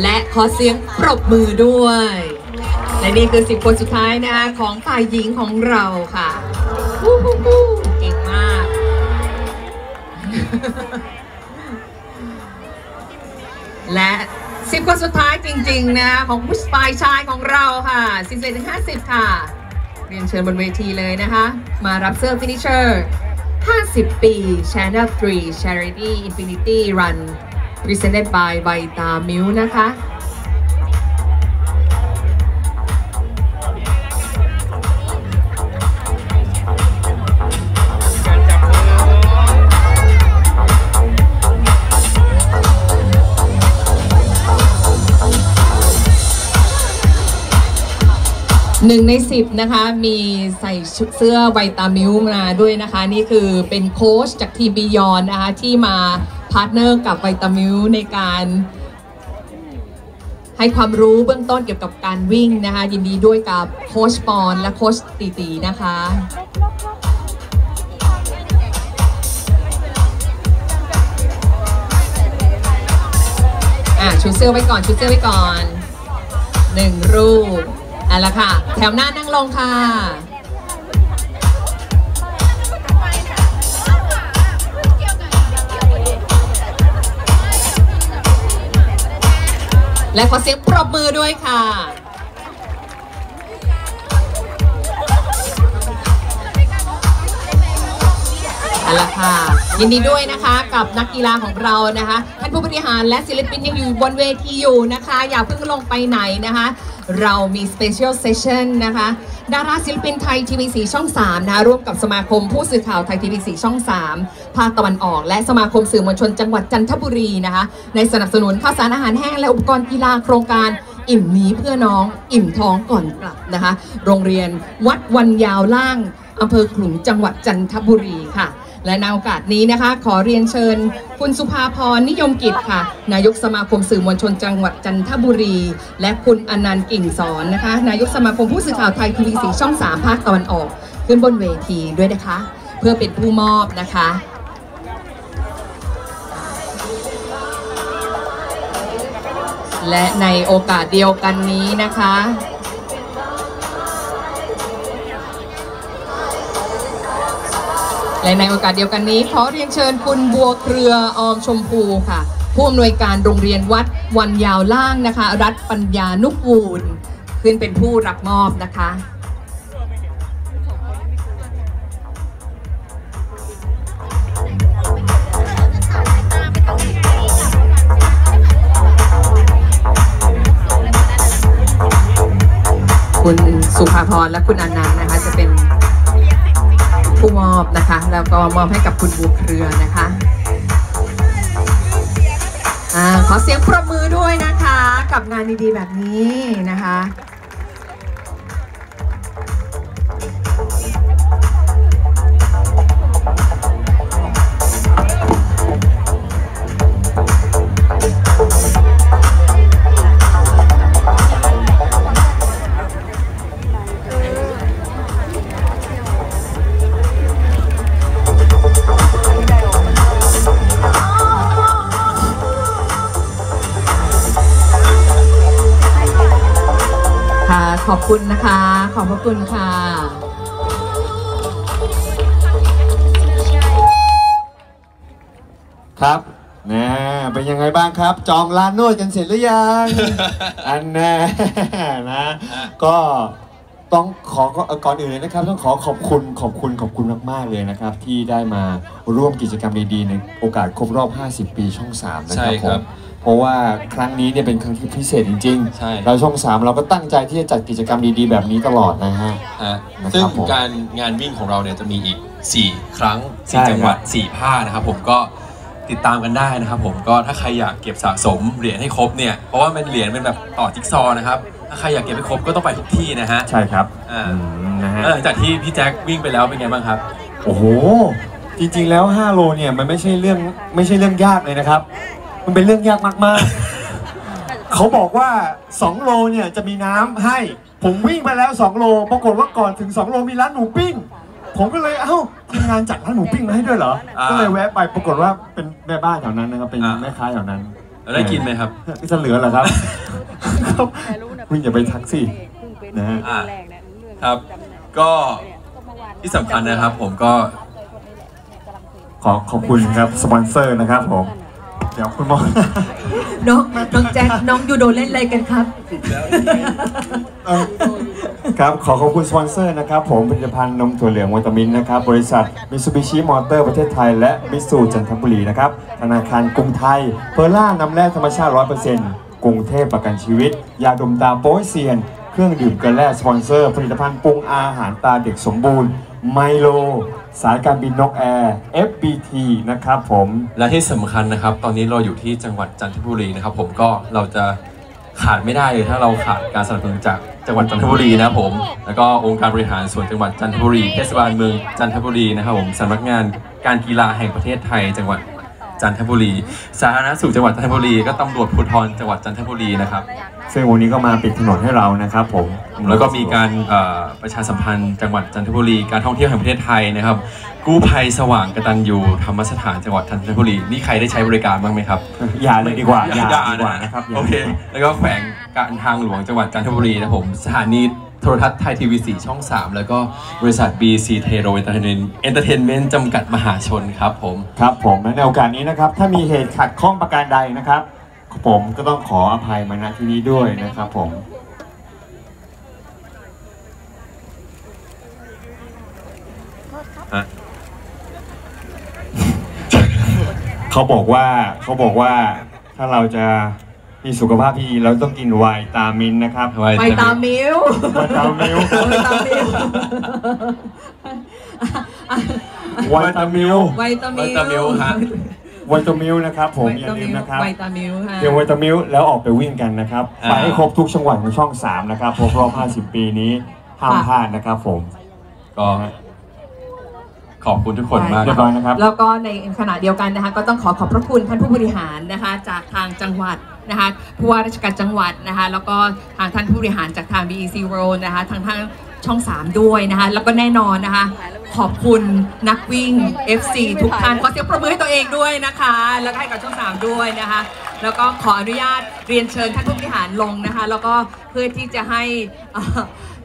และขอเสียงปรบมือด้วย และนี่คือ10คนสุดท้ายนะคะของฝ่ายหญิงของเราค่ะวู้ฮู้ฮู้เก่งมาก และ10คนสุดท้ายจริง ๆ นะคะของผู้ฝ่ายชายของเราค่ะ11ถึง50ค่ะ เรียนเชิญบนเวทีเลยนะคะ มารับเสื้อ finisher 50 ปี Channel 3 Charity Infinity Run presented by Vita Milk นะคะหนึ่งในสิบนะคะมีใส่ชุดเสื้อไวตามิ้ลค์มาด้วยนะคะ นี่คือเป็นโค้ชจากทีม Beyond นะคะที่มา partner กับไวตามิ้ลค์ในการให้ความรู้เบื้องต้นเกี่ยวกับการวิ่งนะคะ ยินดีด้วยกับโค้ชปอนและโค้ชตีตีนะคะ อะชุดเสื้อไว้ก่อนชุดเสื้อไว้ก่อนหนึ่งรูปเอาละค่ะ แถวหน้านั่งลงค่ะ และขอเสียงปรบมือด้วยค่ะ เอาละค่ะ ยินดีด้วยนะคะกับนักกีฬาของเรานะคะ ท่านผู้บริหารและศิลปินยังอยู่บนเวทีอยู่นะคะ อย่าเพิ่งลงไปไหนนะคะ เรามีสเปเชียลเซสชั่นนะคะ ดาราศิลปินไทยทีวีสีช่อง 3 นะคะ ร่วมกับสมาคมผู้สื่อข่าวไทยทีวีสีช่อง 3 ภาคตะวันออก และสมาคมสื่อมวลชนจังหวัดจันทบุรีนะคะ ในสนับสนุนข้าวสารอาหารแห้งและอุปกรณ์กีฬาโครงการอิ่มนี้เพื่อน้องอิ่มท้องก่อนกลับนะคะ โรงเรียนวัดวันยาวล่างอำเภอขลุงจังหวัดจันทบุรีค่ะ และในโอกาสนี้นะคะ ขอเรียนเชิญ คุณสุภาพรนิยมกิจค่ะ นายกสมาคมสื่อมวลชนจังหวัดจันทบุรี และคุณอนันต์กิ่งสอนนะคะ นายกสมาคมผู้สื่อข่าวไทยทีวีสีช่อง3ภาคตะวันออก ขึ้นบนเวทีด้วยนะคะ เพื่อเป็นผู้มอบนะคะและในโอกาสเดียวกันนี้นะคะ และในโอกาสเดียวกันนี้ขอเรียนเชิญคุณบัวเครือออมชมพูค่ะ ผู้อำนวยการโรงเรียนวัดวันยาวล่างนะคะ รัฐปัญญานุกูล ขึ้นเป็นผู้รับมอบนะคะคุณสุภาพรและคุณอนันต์นะคะจะเป็น ผู้มอบนะคะ แล้วก็มอบให้กับคุณบูเครือนะคะอาขอเสียงปรบมือด้วยนะคะ กับงานดีๆแบบนี้นะคะ อบคุณนะคะ ขอบพระคุณค่ะ ครับนะเป็นยังไงบ้างครับ จองร้านนวดกันเสร็จหรือยัง อันแน่นะ ก็ ต้องขอก่อนอื่นเลยนะครับ ต้องขอขอบคุณขอบคุณขอบคุณมากๆเลยนะครับ ที่ได้มาร่วมกิจกรรมดีๆในโอกาสครบรอบ 50 ปีช่อง 3 นะคใช่รับผครัมบเพราะว่าครั้งนี้เนี่ยเป็นครั้งที่พิเศษจริงใช่เราช่อง 3 เราก็ตั้งใจที่จะจัดกิจกรรมดีๆ แบบนี้ตลอดนะฮะ ฮะนะครับซึ่งผมการงานวิ่งของเราเนี่ยจะมีอีก 4 ครั้ง ใช่4 จังหวัดครับ4ภาคนะครับผมก็ติดตามกันได้นะครับผมก็ถ้าใครอยากเก็บสะสมเหรียญให้ครบเนี่ย เพราะว่าเป็นเหรียญเป็นแบบต่อจิ๊กซอว์นะครับ ถ้าใครอยากเก็บให้ครบก็ต้องไปทุกที่นะฮะ ใช่ครับอ่า อืมนะฮะ แล้วหลังจากที่พี่แจ็ควิ่งไปแล้วเป็นไงบ้างครับ โอ้โห จริงๆ แล้ว 5 โลเนี่ย มันไม่ใช่เรื่องไม่ใช่เรื่องยากเลยนะครับ มันเป็นเรื่องยากมากๆ เขาบอกว่า 2 โลเนี่ยจะมีน้ำให้ ผมวิ่งไปแล้ว 2 โล ปรากฏว่าก่อนถึง 2 โลมีร้านหมูปิ้ง ผมก็เลยเอ้าทีมงานจัดร้านหมูปิ้งมาให้ด้วยเหรอ อ่า ก็เลยแวะไป ปรากฏว่าเป็นแม่บ้านแถวนั้นนะครับ เป็นอ่าแม่ค้าแถวนั้น แล้วได้กินไหมครับ จะเหลือเหรอครับ ครับ คุณอย่าไปทักสินะฮะอะครับ ก็ที่สำคัญนะครับผมก็ขอขอบคุณครับสปอนเซอร์นะครับผม เดี๋ยวคุณหมอ น้องน้องแจ็คน้องยูโดเล่นอะไรกันครับเอ่อครับขอขอบคุณสปอนเซอร์นะครับ ผมผลิตภัณฑ์นมถั่วเหลืองไวตามิ้ลค์นะครับ บริษัทมิ t ูบิชิมอเตอร์ประเทศไทยและมิตซูจันทบุรีนะครับ ธนาคารกรุงไทย เพอร์ร่าน้ำแร่ธรรมชาติ 100% กรุงเทพประกันชีวิต ยาดมตาโป้ยเซียน เครื่องดื่มเกลือแร่สปอนเซอร์ ผลิตภัณฑ์ปรุงอาหารตาเด็กสมบูรณ์ ไมโล สายการบินนกแอร์ FBT นะครับผมและที่สำคัญนะครับ ตอนนี้เราอยู่ที่จังหวัดจันทบุรีนะครับผมก็เราจะขาดไม่ได้เลยถ้าเราขาดการสนับสนุนจากจังหวัดจันทบุรีนะครับผม แล้วก็องค์การบริหารส่วนจังหวัดจันทบุรีเทศบาลเมืองจันทบุรีนะครับผมสำนักงานการกีฬาแห่งประเทศไทย จังหวัด จันทบุรี สาธารณสุขจังหวัดจันทบุรี ก็ตำรวจภูธรจังหวัดจันทบุรีนะครับซึ่งวันนี้ก็มาปิดถนนให้เรานะครับผมแล้วก็มีการเอ่อประชาสัมพันธ์จังหวัดจันทบุรี การท่องเที่ยวแห่งประเทศไทยนะครับ กู้ภัยสว่างกตัญญูธรรมสถานจังหวัดจันทบุรีนี่ใครได้ใช้บริการบ้างไหมครับอย่าเลยดีกว่าอย่าอย่าดีกว่านะครับย่าโอเคแล้วก็แขวงการทางหลวงจังหวัดจันทบุรีนะครับผมสถานี โทรทัศน์ไทยทีวี 4 ช่อง 3 แล้วก็บริษัท BC t e r o Entertainment จำกัดมหาชนครับผม ครับผมและในโอกาสนี้นะครับ ถ้ามีเหตุขัดข้องประการใดนะครับ ผมก็ต้องขออภัยมาณที่นี้ด้วยนะครับผมเขาบอกว่าเขาบอกว่าถ้าเราจะ มีสุขภาพที่ดีเราต้องกินไวตามินนะครับไว้ไวตามิลไวตามิลไวตามิลไวตามิลไวตามิไวลตามิลฮะไวตามิลนะครับผมอย่าลืมนะครับไวตามิลค่ะเตรียมไวตามิลแล้วออกไปวิ่งกันนะครับอ่าไปให้ครบทุกจังหวัดของช่อง 3 นะครับครบรอบ 50 ปีนี้ห้ามพลาดนะครับผมก็ ขอบคุณทุกคนมากเรียบคร้รัอบยนะครับ แล้วก็ในขณะเดียวกันนะคะ ก็ต้องขอขอบพระคุณท่านผู้บริหารนะคะ จากทางจังหวัดนะคะผู้ว่าราชการจังหวัดนะคะ แล้วก็ทางท่านผู้บริหารจากทาง BEC World นะคะทางทางช่อง 3 ด้วยนะคะ แล้วก็แน่นอนนะคะ ขอบคุณนักวิ่ง FC ทุกท่านขอเสียงปรบมือให้ตัวเองด้วยนะคะ แล้วก็ให้กับช่อง 3 ด้วยนะคะ แล้วก็ขออนุญาตเรียนเชิญท่านผู้บริหารลงนะคะ แล้วก็เพื่อที่จะให้เอ่อ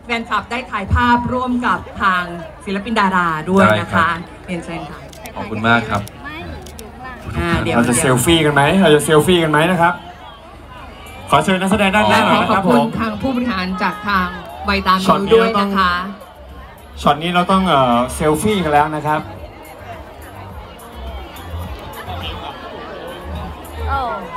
แฟนคลับได้ถ่ายภาพร่วมกับทางศิลปินดาราด้วยนะได้ครัคะบเรียนเชิญค่ะขอบคุณมากครับอ่าเดี๋ยวเราจะเซลฟี่กันไหมเราจะเซลฟี่กันไหมนะครับ ขอเชิญนักแสดงด้านหและน้าหขน่ออยนะขคอรับบคุผณมทางผู้บริหารจากทางไวตามช็อตมิวนี้ด้วยเราต้องนะคะช็อตนี้เราต้องเอ่อเซลฟี่กันแล้วนะครับไป